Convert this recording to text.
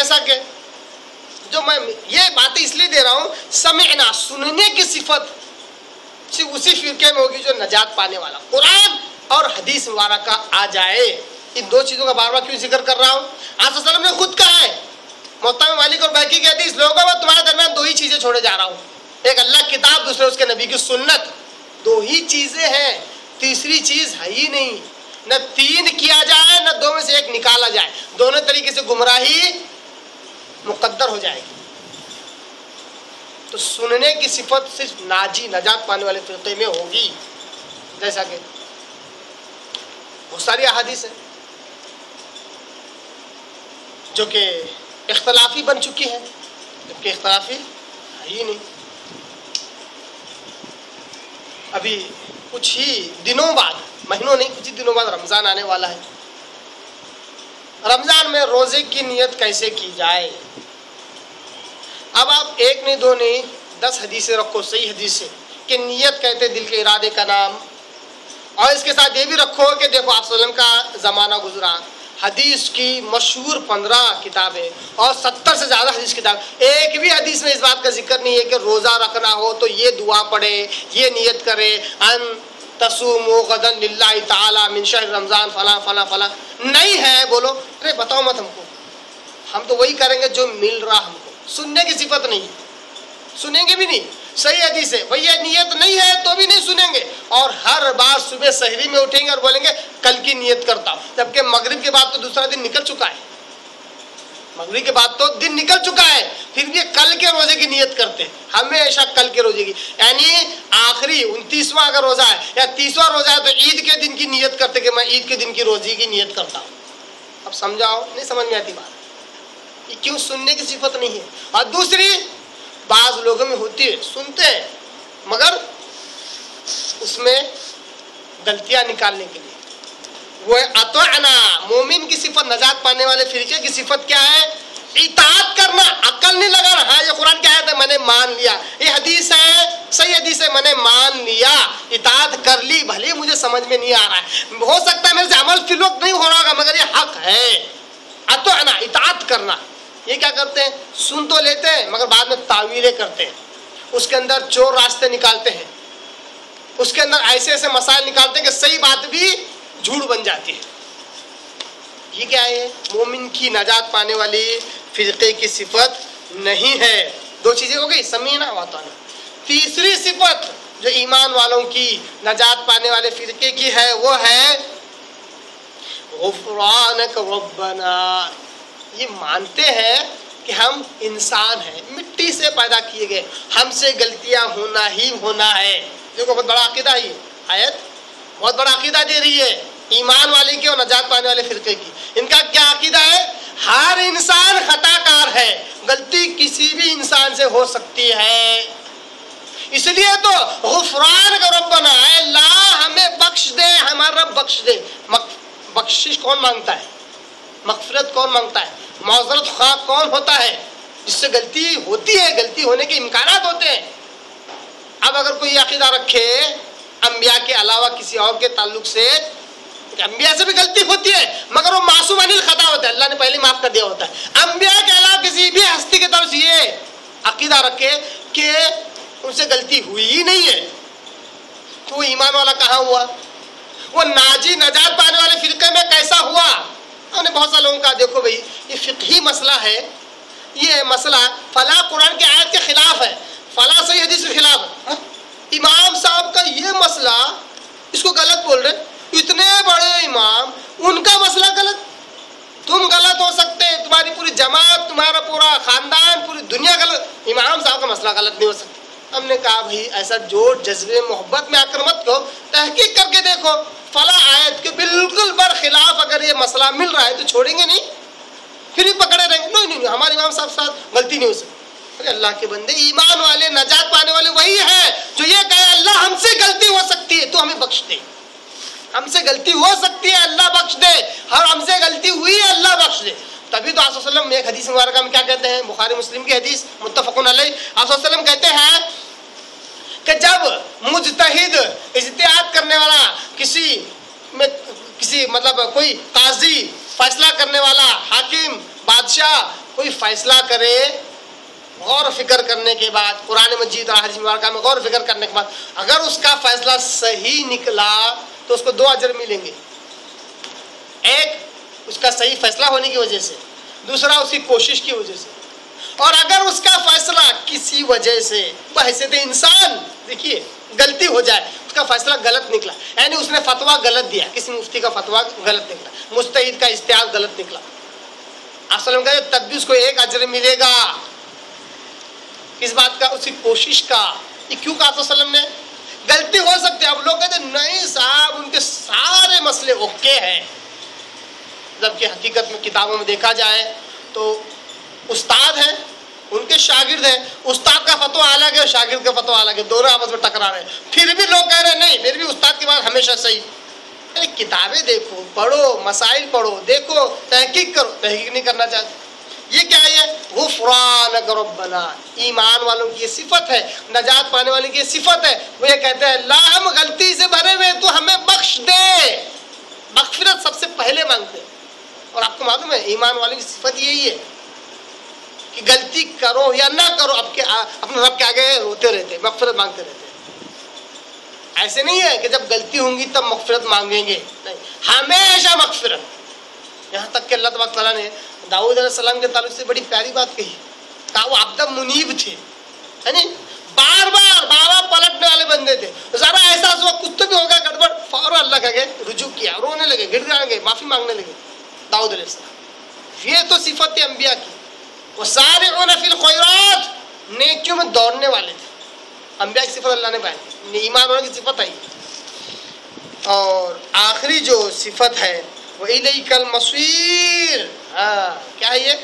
جیسا کہ جو میں یہ باتیں اس لیے دے رہا ہوں، سمعنا، سننے کی صفت صرف اسی فرقے میں ہوگی جو نجات پانے والا۔ قرآن اور حدیث مبارکہ آ جائے۔ ان دو چیزوں کا بار بار کیوں ذکر کر رہا ہوں؟ آج وسلم نے خود کہا ہے محتم مالک اور بیکی کہتی اس لوگوں میں تمہارے درمیان دو ہی چیزیں چھوڑے جا رہا ہوں۔ ایک اللہ کتاب، دوسرے اس کے نبی کی سنت۔ دو ہی چیزیں ہیں، تیسری چیز ہے ہی نہیں۔ نہ تین کیا جائے، نہ دو میں سے ایک نکالا جائے۔ دونوں طریقے سے گمراہی مقدر ہو جائے گی۔ تو سننے کی صفت صرف ناجی، نجات پانے والے فرقے میں ہوگی۔ جیسا کہ بہت ساری احادیث ہیں جو کہ اختلافی بن چکی ہے جبکہ اختلافی ہے ہی نہیں۔ ابھی کچھ ہی دنوں بعد، مہینوں نہیں، کچھ ہی دنوں بعد رمضان آنے والا ہے۔ رمضان میں روزے کی نیت کیسے کی جائے؟ اب آپ ایک نہیں، دو نہیں، دس حدیثیں رکھو، صحیح حدیثیں کہ نیت کہتے دل کے ارادے کا نام۔ اور اس کے ساتھ یہ بھی رکھو کہ دیکھو، آپ وسلم کا زمانہ گزرا۔ حدیث کی مشہور پندرہ کتابیں اور ستر سے زیادہ حدیث کتاب۔ ایک بھی حدیث میں اس بات کا ذکر نہیں ہے کہ روزہ رکھنا ہو تو یہ دعا پڑھے، یہ نیت کرے۔ ان تسوم غدن للہ تعالی من شہر رمضان فلاں فلاں فلاں نہیں ہے بولو ارے بتاؤ مت ہم کو۔ ہم تو وہی کریں گے جو مل رہا ہم کو۔ سننے کی صفت نہیں۔ سنیں گے بھی نہیں۔ صحیح حدیث ہے۔ بھئی یہ نیت نہیں ہے تو بھی نہیں سنیں گے۔ اور ہر بار صبح سحری میں اٹھیں گے اور بولیں گے، کل کی نیت کرتا ہوں۔ جبکہ مغرب کے بعد تو دوسرا دن نکل چکا ہے۔ مغرب کے بعد تو دن نکل چکا ہے۔ پھر بھی کل کے روزے کی نیت کرتے ہیں۔ ہمیشہ کل کے روزے کی۔ یعنی آخری انتیسواں اگر روزہ ہے یا تیسواں روزہ ہے تو عید کے دن کی نیت کرتے کہ میں عید کے دن کی روزی کی نیت کرتا ہوں۔ اب سمجھاؤ، نہیں سمجھ میں آتی بات۔ یہ کیوں سننے کی صفت نہیں ہے؟ اور دوسری، بعض لوگوں میں ہوتی ہے، سنتے ہیں، مگر اس میں غلطیاں نکالنے کے لیے۔ وہ اطعنا، مومن کی صفت نجات پانے والے فرقے کی صفت کیا ہے؟ اطاعت کرنا، عقل نہیں لگا رہا ہاں یہ قرآن کیا ہے، میں نے مان لیا۔ یہ حدیث ہے، صحیح حدیث ہے، میں نے مان لیا۔ اطاعت کر لی، بھلے مجھے سمجھ میں نہیں آ رہا ہے۔ ہو سکتا ہے میرے سے عمل فی الوقت نہیں ہو رہا ہوگا، مگر یہ حق ہے۔ اطعنا، اطاعت کرنا۔ یہ کیا کرتے ہیں؟ سن تو لیتے ہیں، مگر بعد میں تعویلیں کرتے ہیں۔ اس کے اندر چور راستے نکالتے ہیں۔ اس کے اندر ایسے ایسے مسائل نکالتے ہیں کہ صحیح بات بھی جھوٹ بن جاتی ہے۔ یہ کیا ہے؟ مومن کی نجات پانے والی فرقے کی صفت نہیں ہے۔ دو چیزیں ہو گئی سمینا واتانا تیسری صفت جو ایمان والوں کی نجات پانے والے فرقے کی ہے، وہ ہے غفرانک ربنا۔ یہ مانتے ہیں کہ ہم انسان ہیں، مٹی سے پیدا کیے گئے۔ ہم سے غلطیاں ہونا ہی ہونا ہے۔ دیکھو، بہت بڑا عقیدہ ہی آیت بہت بڑا عقیدہ دے رہی ہے۔ ایمان والے کی اور نجات پانے والے فرقے کی۔ ان کا کیا عقیدہ ہے؟ ہر انسان خطا کار ہے۔ غلطی کسی بھی انسان سے ہو سکتی ہے۔ اس لیے تو غفران کا ربنا ہے۔ اللہ ہمیں بخش دے، ہمارا رب بخش دے۔ بخشش کون مانگتا ہے؟ مغفرت کون مانگتا ہے؟ معذرت خواہ کون ہوتا ہے؟ جس سے غلطی ہوتی ہے، غلطی ہونے کے امکانات ہوتے ہیں۔ اب اگر کوئی عقیدہ رکھے، انبیاء کے علاوہ کسی اور کے تعلق سے انبیاء سے بھی غلطی ہوتی ہے، مگر وہ معصوم انل خطا ہوتا ہے، اللہ نے پہلے معاف کر دیا ہوتا ہے۔ انبیاء کے علاوہ کسی بھی ہستی کی طرف سے یہ عقیدہ رکھے کہ ان سے غلطی ہوئی ہی نہیں ہے۔ تو وہ ایمان والا کہاں ہوا؟ وہ ناجی نجات پانے والے فرقے میں کیسا ہوا؟ ہم نے بہت سا لوگوں کا دیکھو بھائی، یہ فقہی مسئلہ ہے۔ یہ مسئلہ فلاں قرآن کے آیت کے خلاف ہے۔ فلاں صحیح حدیث کے خلاف ہے۔ ہاں؟ امام صاحب کا یہ مسئلہ، اس کو غلط بول رہے ان کا مسئلہ غلط۔ تم غلط ہو سکتے تمہاری پوری جماعت، تمہارا پورا خاندان، پوری دنیا غلط۔ امام صاحب کا مسئلہ غلط نہیں ہو سکتا۔ ہم نے کہا بھائی، ایسا جوڑ جذبے، محبت میں آ کر مت کو تحقیق کر کے دیکھو۔ فلاں آیت کے بالکل برخلاف اگر یہ مسئلہ مل رہا ہے تو چھوڑیں گے نہیں۔ پھر بھی پکڑے رہیں گے۔ نہیں نہیں ہمارے امام صاحب ساتھ غلطی نہیں ہو سکتی۔ ارے اللہ کے بندے، ایمان والے، نجات پانے والے وہی ہے جو یہ کہے اللہ ہم سے غلطی ہو سکتی ہے، تو ہمیں بخش دے۔ ہم سے غلطی ہو سکتی ہے، اللہ بخش دے اور ہم سے غلطی ہوئی ہے، اللہ بخش دے۔ تبھی تو آصف وسلم ایک حدیث مبارکہ میں کیا کہتے ہیں؟ بخاری مسلم کی حدیث متفق علیہ۔ آصف وسلم کہتے ہیں کہ جب مجتہد اجتہاد کرنے والا کسی میں کسی مطلب کوئی قاضی فیصلہ کرنے والا، حاکم، بادشاہ کوئی فیصلہ کرے غور و فکر کرنے کے بعد، قرآن مجید اور حدیث مبارکہ میں غور و فکر کرنے کے بعد، اگر اس کا فیصلہ صحیح نکلا تو اس کو دو اجر ملیں گے۔ ایک اس کا صحیح فیصلہ ہونے کی وجہ سے، دوسرا اس کی کوشش کی وجہ سے۔ اور اگر اس کا فیصلہ کسی وجہ سے بحثیت انسان، دیکھیے، غلطی ہو جائے، اس کا فیصلہ غلط نکلا یعنی اس نے فتویٰ غلط دیا، کسی مفتی کا فتویٰ غلط نکلا، مستعد کا اشتہار غلط نکلا۔ اصل میں تب بھی اس کو ایک اجر ملے گا۔ کس بات کا؟ اس کی کوشش کا۔ یہ کیوں کہا تو وسلم نے؟ غلطی ہو سکتی ہے۔ اب لوگ کہتے نہیں صاحب، ان کے سارے مسئلے اوکے ہیں۔ جبکہ حقیقت میں کتابوں میں دیکھا جائے تو استاد ہیں، ان کے شاگرد ہیں۔ استاد کا فتو الگ ہے شاگرد کا فتو الگ ہے، دونوں آپس میں ٹکرا رہے ہیں۔ پھر بھی لوگ کہہ رہے ہیں، نہیں میرے بھی استاد کی بات ہمیشہ صحیح۔ یعنی کتابیں دیکھو، پڑھو، مسائل پڑھو، دیکھو، تحقیق کرو۔ تحقیق نہیں کرنا چاہتے۔ یہ کیا ہے؟ غفران ربنا۔ ایمان والوں کی یہ صفت ہے، نجات پانے والوں کی یہ صفت ہے۔ وہ یہ کہتے ہیں اللہ ہم غلطی سے بھرے ہوئے تو ہمیں بخش دے مغفرت سب سے پہلے مانگتے ہیں اور آپ کو معلوم ہے، ایمان والوں کی صفت یہی ہے کہ غلطی کرو یا نہ کرو اب کے اپنے رب کے آگے روتے رہتے، مغفرت مانگتے رہتے۔ ایسے نہیں ہے کہ جب غلطی ہوں گی تب مغفرت مانگیں گے، نہیں، ہمیشہ مغفرت۔ یہاں تک کہ اللہ تبارک تعالیٰ نے داؤد علیہ السلام کے تعلق سے بڑی پیاری بات کہی، کہا، وہ عبد منیب تھے یعنی بار بار بابا پلٹنے والے بندے تھے۔ ذرا احساس ہوا، کچھ بھی ہوگا، گڑبڑ، فوراً اللہ کہ رجوع کیا، رونے لگے، گڑ گڑائیں گے معافی مانگنے لگے۔ داؤد علیہ السلام یہ تو صفت انبیاء کی. وہ سارے فی الخیرات. نیکیوں میں دوڑنے والے تھے. انبیاء کی صفت اللہ نے پائی ایمان والوں کی صفت آئی. اور آخری جو صفت ہے، وہ عید کل مصویر ہاں کیا ہے یہ؟